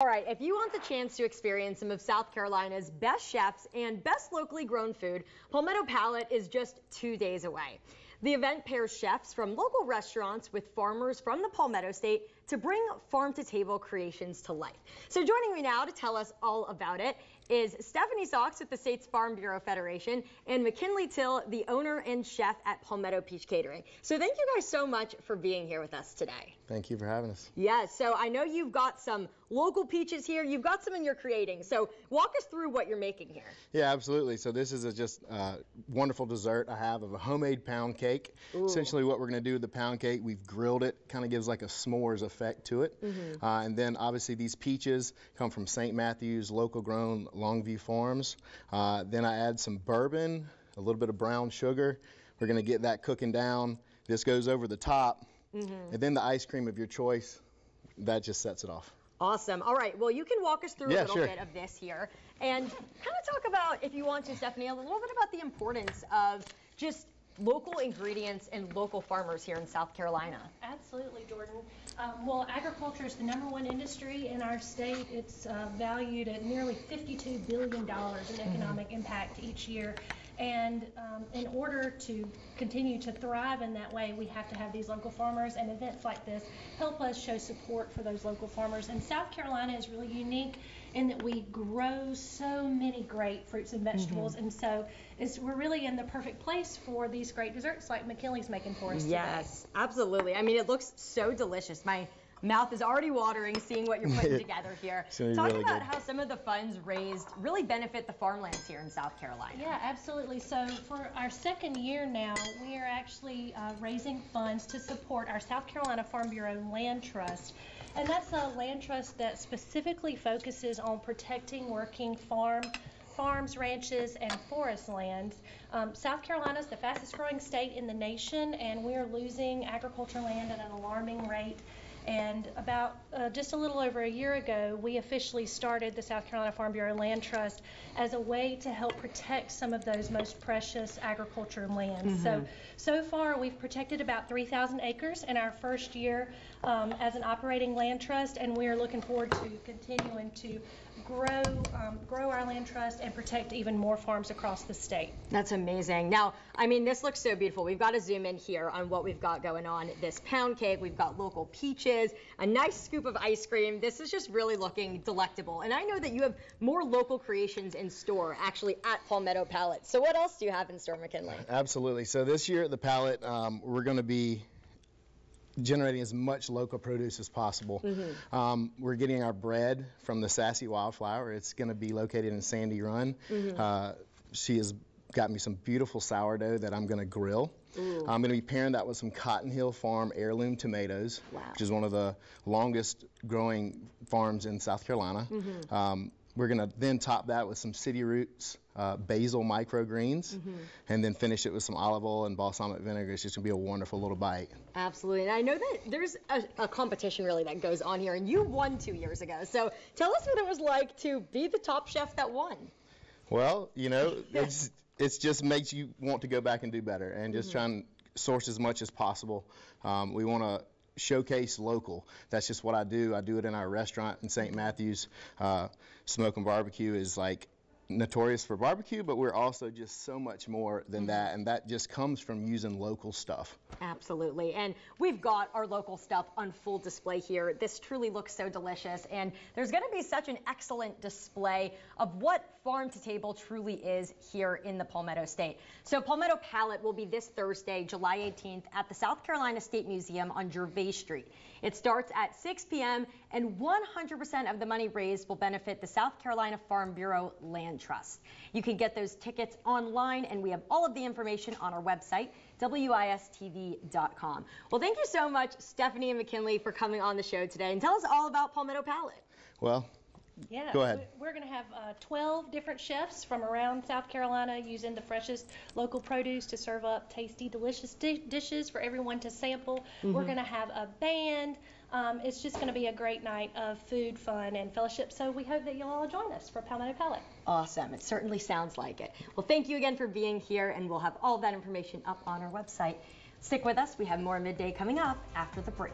All right, if you want the chance to experience some of South Carolina's best chefs and best locally grown food, Palmetto Palate is just two days away. The event pairs chefs from local restaurants with farmers from the Palmetto State to bring farm to table creations to life. So joining me now to tell us all about it is Stephanie Sachs with the state's Farm Bureau Federation and McKinley Till, the owner and chef at Palmetto Peach Catering. So thank you guys so much for being here with us today. Thank you for having us. Yes, so I know you've got some local peaches here. You've got some in your creating. So walk us through what you're making here. Yeah, absolutely. So this is a just uh, wonderful dessert I have of a homemade pound cake. Ooh. Essentially what we're going to do with the pound cake, we've grilled it, kind of gives like a s'mores effect to it. Mm -hmm. uh, and then obviously these peaches come from St. Matthews, local grown Longview Farms. Uh, then I add some bourbon, a little bit of brown sugar. We're going to get that cooking down. This goes over the top. Mm -hmm. And then the ice cream of your choice, that just sets it off. Awesome. All right. Well, you can walk us through yeah, a little sure. bit of this here and kind of talk about, if you want to, Stephanie, a little bit about the importance of just local ingredients and local farmers here in South Carolina. Absolutely, Jordan. Um, well, agriculture is the number one industry in our state. It's uh, valued at nearly $52 billion in mm-hmm. economic impact each year. And um, in order to continue to thrive in that way, we have to have these local farmers and events like this help us show support for those local farmers. And South Carolina is really unique in that we grow so many great fruits and vegetables. Mm-hmm. And so we're really in the perfect place for these great desserts like McKinley's making for us yes, today. absolutely. I mean, it looks so delicious. My mouth is already watering seeing what you're putting together here. Talk really about good. how some of the funds raised really benefit the farmlands here in South Carolina. Yeah, absolutely. So for our second year now, we are actually uh, raising funds to support our South Carolina Farm Bureau Land Trust. And that's a land trust that specifically focuses on protecting working farm farms, ranches, and forest lands. Um, South Carolina is the fastest growing state in the nation, and we are losing agriculture land at an alarming rate. And about uh, just a little over a year ago, we officially started the South Carolina Farm Bureau Land Trust as a way to help protect some of those most precious agriculture lands. Mm-hmm. So, so far we've protected about 3,000 acres in our first year um, as an operating land trust, and we are looking forward to continuing to grow um, grow our land trust and protect even more farms across the state. That's amazing. Now, I mean, this looks so beautiful. We've got to zoom in here on what we've got going on. This pound cake, we've got local peaches, a nice scoop of ice cream. This is just really looking delectable. And I know that you have more local creations in store, actually at Palmetto Palate. So what else do you have in store, McKinley? Absolutely. So this year at the Palate, um, we're going to be generating as much local produce as possible. Mm-hmm. Um, we're getting our bread from the Sassy Wildflower. It's going to be located in Sandy Run. Mm-hmm. Uh, she has got me some beautiful sourdough that I'm going to grill. Ooh. I'm going to be pairing that with some Cotton Hill Farm heirloom tomatoes, wow. which is one of the longest growing farms in South Carolina. Mm-hmm. Um, we're going to then top that with some City Roots uh, basil microgreens mm-hmm. and then finish it with some olive oil and balsamic vinegar. It's just going to be a wonderful little bite. Absolutely. And I know that there's a, a, competition really that goes on here, and you won two years ago. So tell us what it was like to be the top chef that won. Well, you know, it's, it's just makes you want to go back and do better and just mm-hmm. try and source as much as possible. Um, we want to showcase local. That's just what I do. I do it in our restaurant in St. Matthews. Uh, Smoke and Barbecue is like notorious for barbecue, but we're also just so much more than mm-hmm. that, and that just comes from using local stuff. Absolutely, and we've got our local stuff on full display here. This truly looks so delicious, and there's going to be such an excellent display of what farm to table truly is here in the Palmetto State. So Palmetto Palate will be this Thursday, July 18th, at the South Carolina State Museum on Gervais Street. It starts at 6 p.m., and 100% of the money raised will benefit the South Carolina Farm Bureau Land Trust. You can get those tickets online, and we have all of the information on our website, WISTV.com. Well, thank you so much, Stephanie and McKinley, for coming on the show today and tell us all about Palmetto Palate. Well, yeah, Go ahead. We're going to have uh, 12 different chefs from around South Carolina using the freshest local produce to serve up tasty, delicious di- dishes for everyone to sample. Mm-hmm. We're going to have a band. Um, it's just going to be a great night of food, fun, and fellowship. So we hope that you'll all join us for Palmetto Palate. Awesome. It certainly sounds like it. Well, thank you again for being here, and we'll have all that information up on our website. Stick with us. We have more midday coming up after the break.